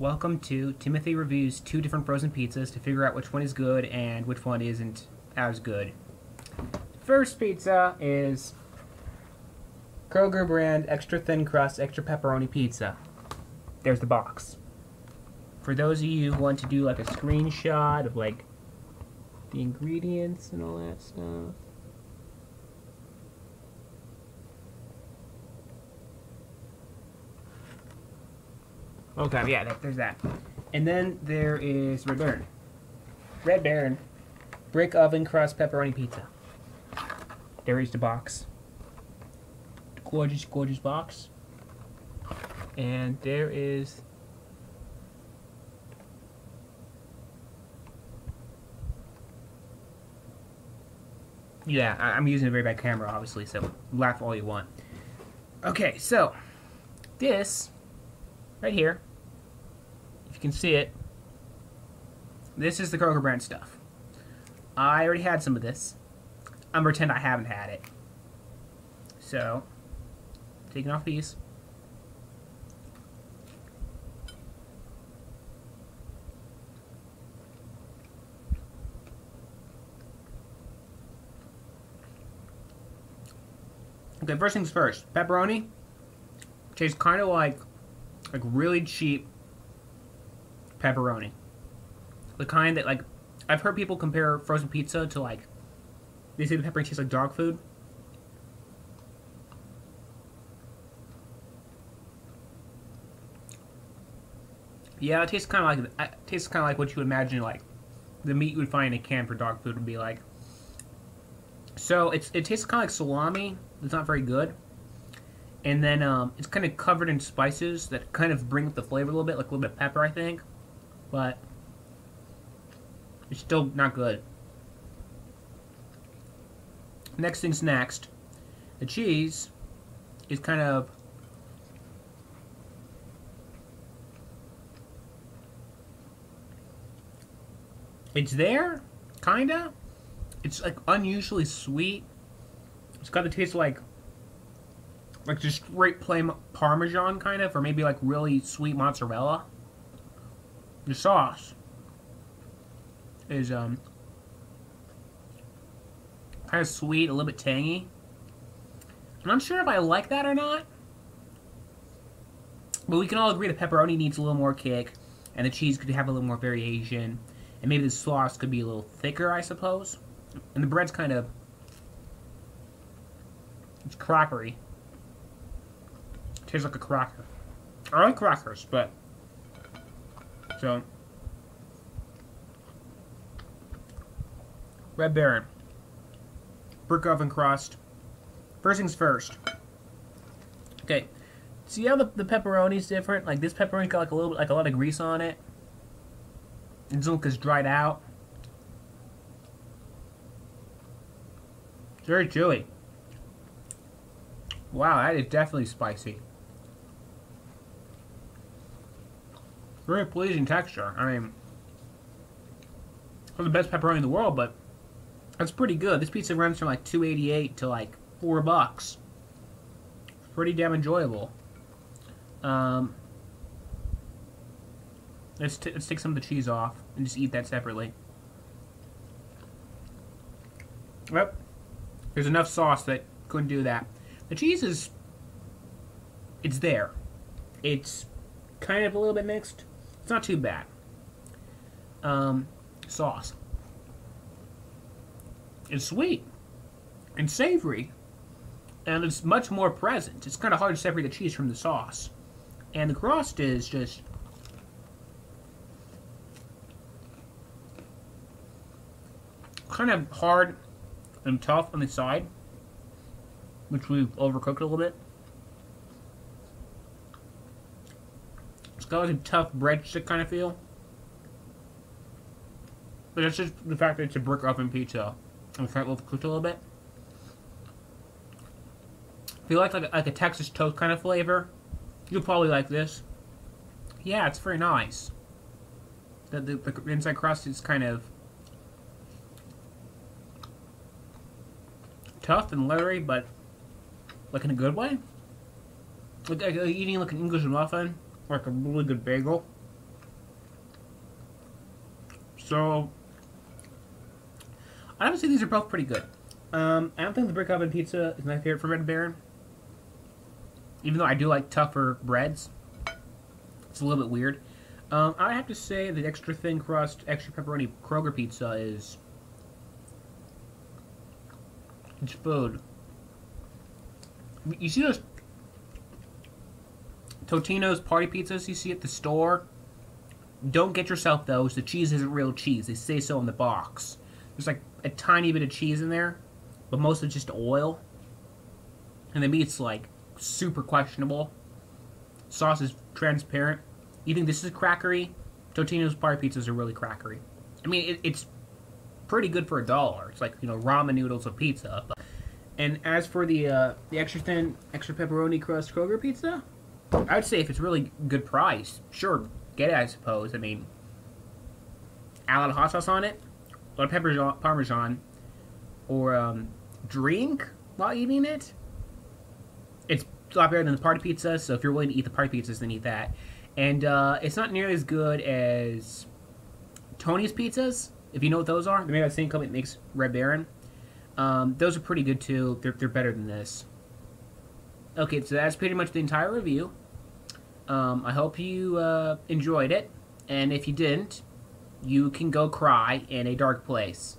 Welcome to Timothy Reviews two different frozen pizzas to figure out which one is good and which one isn't as good. First pizza is Kroger brand extra thin crust, extra pepperoni pizza. There's the box. For those of you who want to do like a screenshot of like the ingredients and all that stuff. Okay, yeah, there's that. And then there is Red Baron. Red Baron, brick oven crust pepperoni pizza. There is the box. Gorgeous, gorgeous box. And there is Yeah, I- I'm using a very bad camera, obviously, so laugh all you want. Okay, so this right here, you can see it, this is the Kroger brand stuff. I already had some of this. I'm pretend I haven't had it. So, taking off these. Okay, first things first. Pepperoni tastes kind of like like really cheap pepperoni. The kind that like I've heard people compare frozen pizza to like they say the pepperoni tastes like dog food. Yeah, it tastes kind of like it tastes kind of like what you would imagine like the meat you would find in a can for dog food would be like. So it's it tastes kind of like salami. It's not very good. And then um, it's kind of covered in spices that kind of bring up the flavor a little bit, like a little bit of pepper, I think. But it's still not good. Next thing's next. The cheese is kind of It's there, kinda. It's like unusually sweet. It's got the taste like like just straight plain parmesan kind of or maybe like really sweet mozzarella the sauce is um kind of sweet a little bit tangy i'm not sure if i like that or not but we can all agree the pepperoni needs a little more kick and the cheese could have a little more variation and maybe the sauce could be a little thicker i suppose and the bread's kind of it's crackery. Tastes like a cracker. I like crackers, but so Red Baron, brick oven crust. First things first. Okay, see how the the pepperoni's different? Like this pepperoni got like a little bit like a lot of grease on it. And Zulka's dried out. It's very chewy. Wow, that is definitely spicy. Very pleasing texture. I mean, not the best pepperoni in the world, but that's pretty good. This pizza runs from like 288 to like four bucks. Pretty damn enjoyable. Um, let's, let's take some of the cheese off and just eat that separately. Yep. There's enough sauce that couldn't do that. The cheese is it's there. It's kind of a little bit mixed. It's not too bad. Um, sauce. It's sweet and savory, and it's much more present. It's kind of hard to separate the cheese from the sauce, and the crust is just. Kind of hard and tough on the side which we've overcooked a little bit. A tough breadstick kind of feel. But that's just the fact that it's a brick oven pizza. It's kind of overcooked a little bit. If you like like a, like a Texas toast kind of flavor, you'll probably like this. Yeah, it's very nice. The, the, the inside crust is kind of tough and leathery, but like in a good way. Like, like eating like an English muffin, like a really good bagel. So, I would say these are both pretty good. Um, I don't think the brick oven pizza is my favorite from Red Baron. Even though I do like tougher breads, it's a little bit weird. Um, I have to say the extra thin crust, extra pepperoni Kroger pizza is it's food. You see those Totino's party pizzas you see at the store? Don't get yourself those. The cheese isn't real cheese. They say so in the box. There's like a tiny bit of cheese in there, but mostly just oil. And the meat's like super questionable. Sauce is transparent. You think this is crackery? Totino's party pizzas are really crackery. I mean, it, it's pretty good for a dollar. It's like you know ramen noodles of pizza. But, and as for the uh, the extra thin, extra pepperoni crust Kroger pizza, I'd say if it's really good price, sure, get it. I suppose. I mean, add a lot of hot sauce on it, a lot of pepper parmesan, or um, drink while eating it. It's a lot better than the party pizza. So if you're willing to eat the party pizzas, then eat that. And uh, it's not nearly as good as Tony's pizzas if you know what those are, They're made by the same company that makes Red Baron. Um, those are pretty good too. They're, they're better than this. Okay, so that's pretty much the entire review. Um, I hope you uh, enjoyed it, and if you didn't, you can go cry in a dark place.